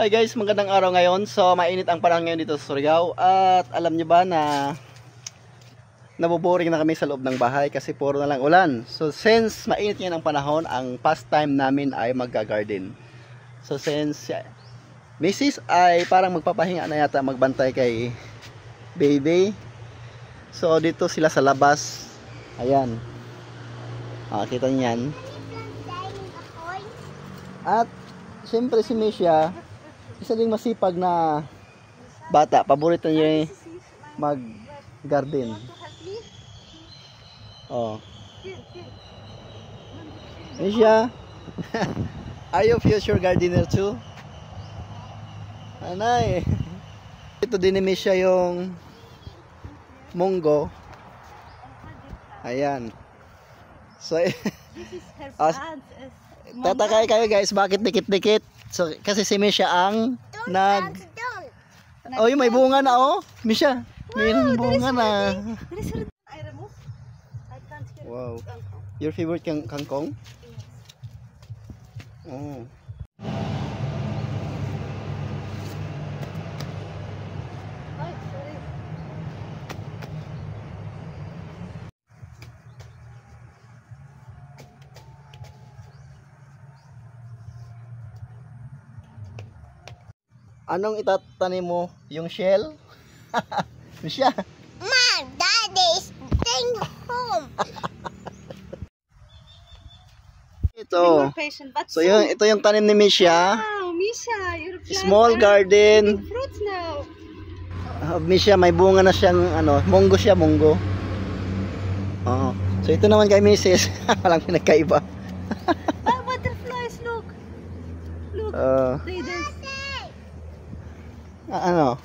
Hi guys, magandang araw ngayon. So, mainit ang panahon ngayon dito sa Surigao. At alam niyo ba na naboboring na kami sa loob ng bahay kasi puro na lang ulan. So, since mainit ngayon ang panahon, ang pastime namin ay magga-garden. So, since Mrs. ay parang magpapahinga na yata magbantay kay baby. So, dito sila sa labas. Ayan. Ah, kita niyan. At, siyempre si Misha, isa ding masipag na bata. Paborito niya mag-garden. Oh. Misha, are you future gardener too? Anay. Ito din ni Misha yung munggo. Ayan. So, This is her as- Tatakay kayo guys, bakit dikit-dikit? So, kasi si Misha ang nag... Oh, yung may bunga na oh. Misha, mayroong bunga na. Wow. Your favorite kang kangkong? Oh. Ay, sorry. Anong itatanim mo? Yung shell? Misha, Mom, Daddy is staying home. Ito. patient. So yun, ito yung tanim ni Misha. Wow, Misha, your plants Small garden. fruits now. Uh, Misha, may bunga na siyang ano, munggo siya, munggo. Oo. So ito naman kay Mrs. Walang pinagkaiba. Ah, butterflies, look. Look, Uh, they dance. Ah, ano?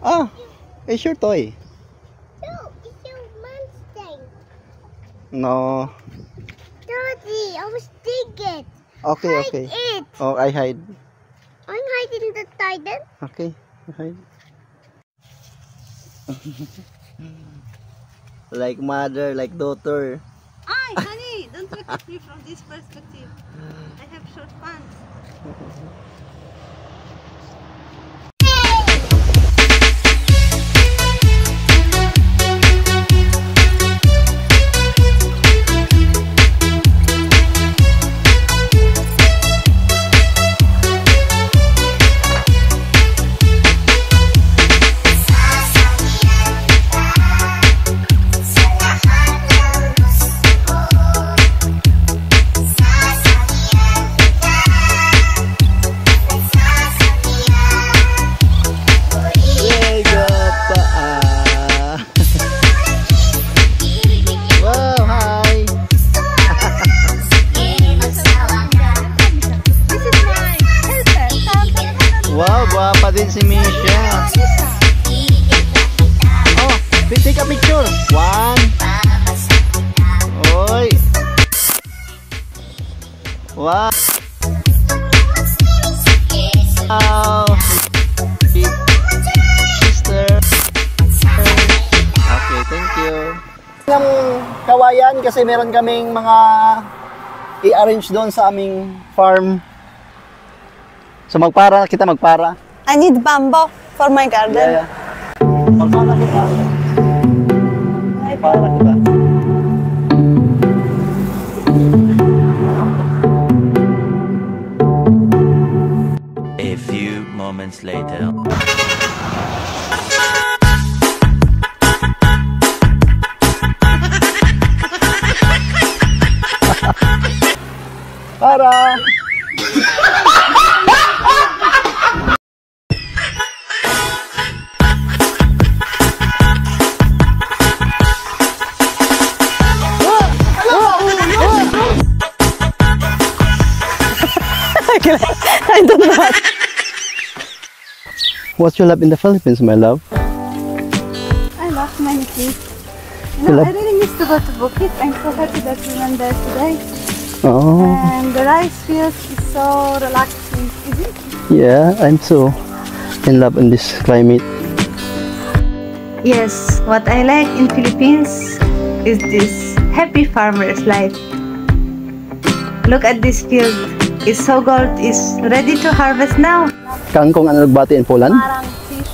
Ah, it's your toy. No, it's your mom's thing. No. Daddy, I was digging. Okay, okay. It. Oh, I hide. I'm hiding the titan. Okay, I hide. like mother, like daughter. Ay, honey, don't look at me from this perspective. I have short pants. Ng kawayan kasi meron kaming mga i-arrange doon sa aming farm. So magpara kita magpara. I need bamboo for my garden. Yeah, yeah. Magpara kita. Magpara kita. A few moments later. Para. I don't know. What's your love in the Philippines, my love? I love many things. You No, love- I really miss to go to Bukid. I'm so happy that we went there today. Oh, And the rice fields is so relaxing, isn't it? yeah, I'm so in love in this climate. Yes, what I like in Philippines is this happy farmer's life. Look at this field. It's so gold It's ready to harvest now. Kangkong ano nagbati in Poland? Parang fish.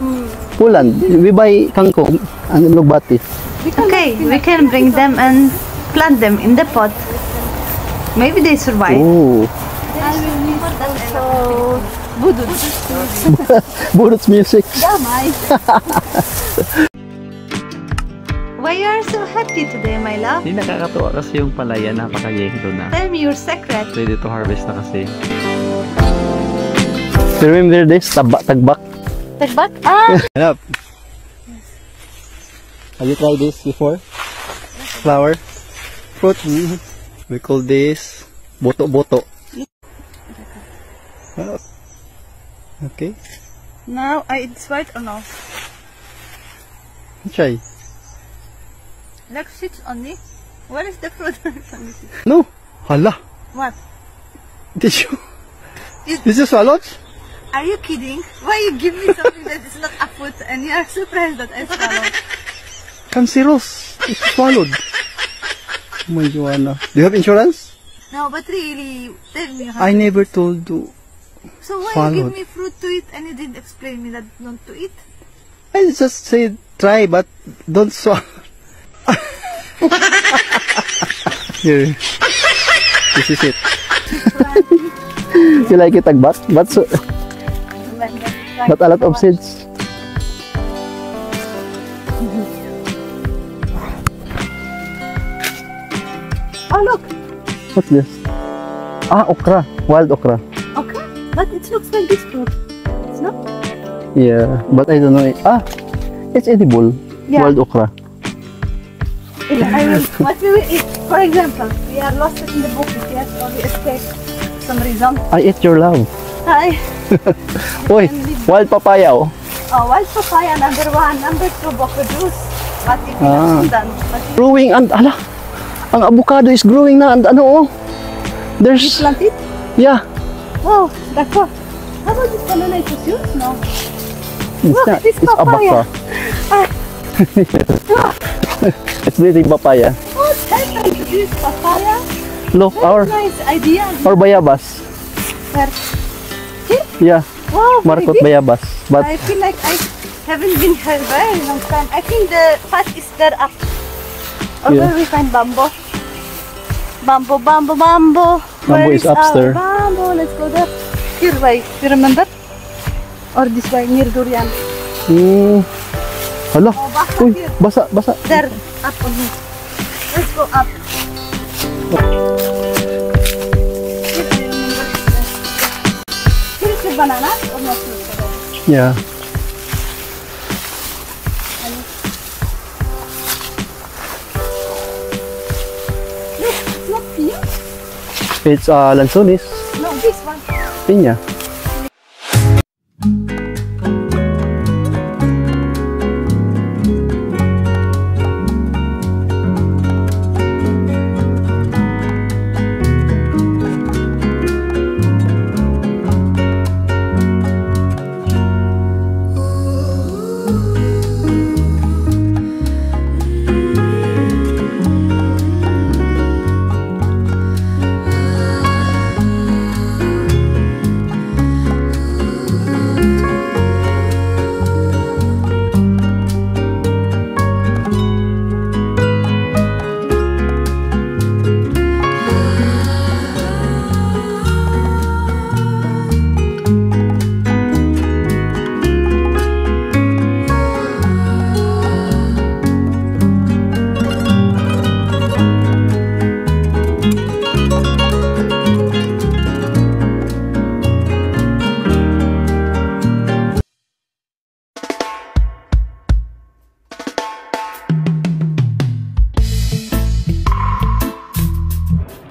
Hmm. Poland. We buy kangkong ano nagbati. Okay, we can bring them and plant them in the pot. Maybe they survive. Oh. So, Budots music. Why you are so happy today, my love? Hindi nakakatuwa kasi yung palaya, napakayento na. Tell me your secret. Ready to harvest na kasi. You remember this? Tabak, tagbak. tagbak? Ah! Hanap. Have you tried this before? Flower? Fruit? Mhm. We call this boto-boto. Ah. Okay. Now, I it's white or no? Try. Like seeds only. What is the fruit? No. Hala. what? Did you? Is- This is swallowed? Are you kidding? Why you give me something that is not a fruit and you are surprised that I swallow? Canceros. It's swallowed. My Joanna. Do you have insurance? No, but really, tell me how. I never told you. so why you swallowed. give me fruit to eat and you didn't explain me that not to eat? I just said try, but don't swallow. Here. This is it. you like it, Agbat? But so, but a lot of seeds. Oh look, What's this? Ah, okra. Wild okra. okay, but it looks like this fruit. It's not. Yeah, but I don't know. Ah, it's edible. Yeah. Wild okra. I will, what we will eat. For example, we are lost in the book yes, or we escape for some reason. I ate your love. Hi. Uy, wild papaya oh. Oh, wild papaya number one, number two, boko juice. If you Ah. if Growing and, ala, ang avocado is growing na and ano oh. you There's, plant it, yeah. oh, d'accord. How about this banana? It was yours? No. It's, Look, not, this it's papaya. abaca. Ah. it's really papaya. Oh, thank you. This papaya. Look, our, nice idea. our bayabas. Where? Yeah, Wow, Marcot bayabas. But, I feel like I haven't been here very long time. I think the path is there up. Or Yeah. where we find bamboo. Bamboo, bamboo, bamboo. Bamboo Where is our upstairs. Bamboo, let's go there. Here way, you remember? Or this way, near durian. hmm, hala, Oh, baka uy, here. basa, basa. There, up on here. Let's go up. Here, do you remember? Here is the banana or not? Yeah. It's uh, lansones. No, this one. Pinya.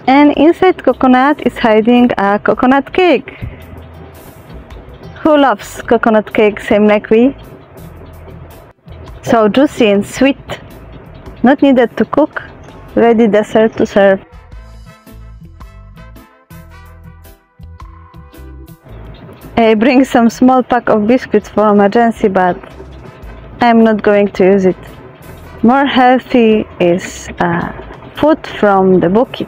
And inside coconut is hiding a coconut cake. Who loves coconut cake same like we? So juicy and sweet. Not needed to cook. Ready dessert to serve. I bring some small pack of biscuits for emergency but I'm not going to use it. More healthy is uh, food from the bouquet.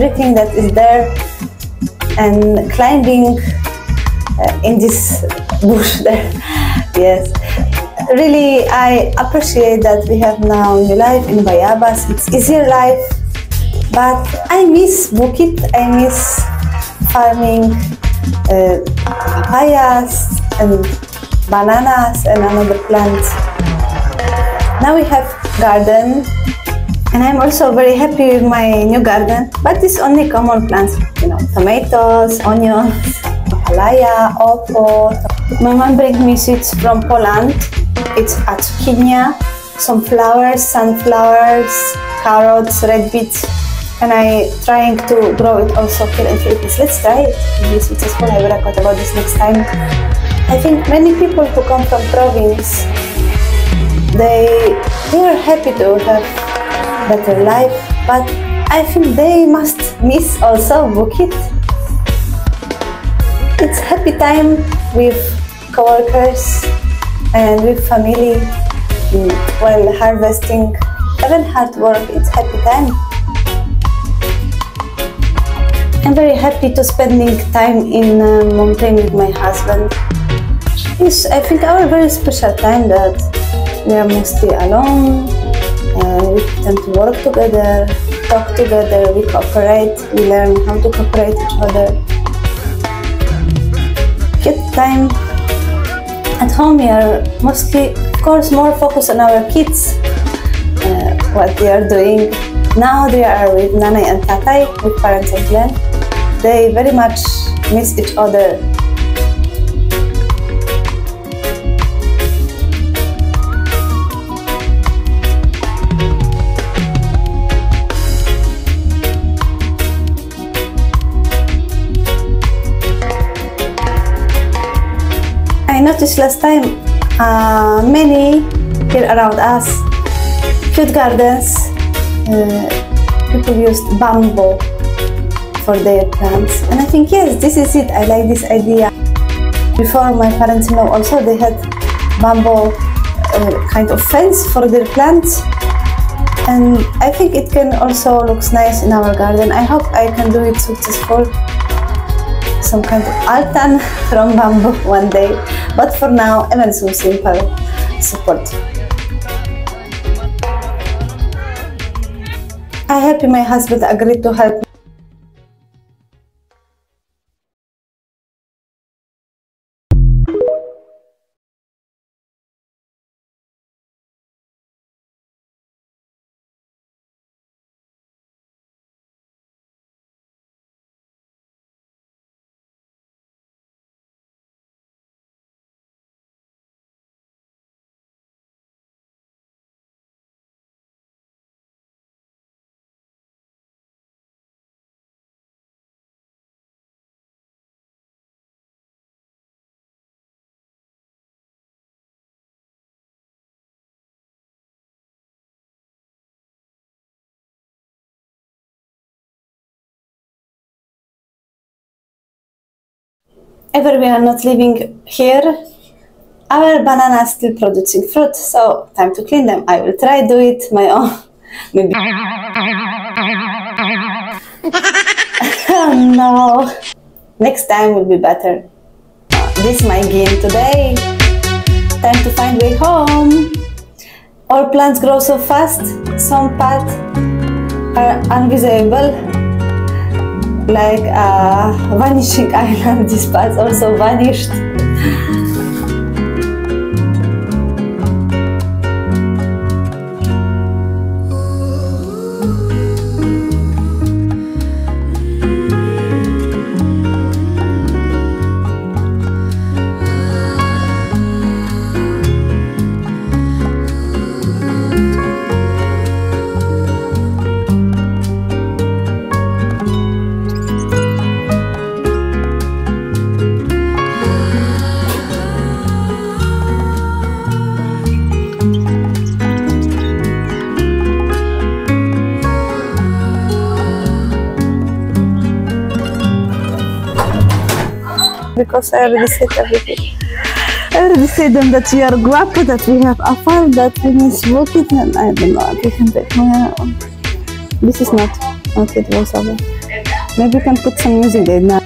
Everything that is there and climbing uh, in this bush there. yes. Really, I appreciate that we have now new life in Bayabas. It's easier life, but I miss Bukid. I miss farming uh, papayas and bananas and another plant. Now we have garden and I'm also very happy with my new garden, but it's only common plants, you know, tomatoes, onions, papaya, oppo. My mom brings me seeds from Poland. It's a some flowers, sunflowers, carrots, red beets, and I'm trying to grow it also here in Philippines. Let's try it. Maybe successful. I will record about this next time. I think many people who come from province, they they are happy to have better life, but I think they must miss also Bukid. It's happy time with coworkers and with family mm, while harvesting. Even hard work, it's happy time. I'm very happy to spending time in uh, with my husband. It's, I think, our very special time that we are mostly alone. Uh, we tend to work together, talk together, we cooperate, we learn how to cooperate each other. Get time at home. We are mostly, of course, more focused on our kids, uh, what they are doing. Now they are with Nanay and Tatay, with parents and Glenn. They very much miss each other Noticed last time uh, many here around us, food gardens, uh, people used bamboo for their plants. And I think, yes, this is it. I like this idea. Before my parents-in-law also, they had bamboo uh, kind of fence for their plants. And I think it can also looks nice in our garden. I hope I can do it successful some kind of altan from bamboo one day. But for now, even some simple support. I happy my husband agreed to help. Ever we are not living here, our banana is still producing fruit, so time to clean them. I will try do it my own. Maybe. no. Next time will be better. This is my game today. Time to find way home. All plants grow so fast. Some parts are invisible like a vanishing island. This part also vanished. Because I already said everything. I already said them that we are guapo, that we have a farm, that we can smoke it, and I don't know, I can take my This is not. Okay, it was over. Maybe you can put some music there. Na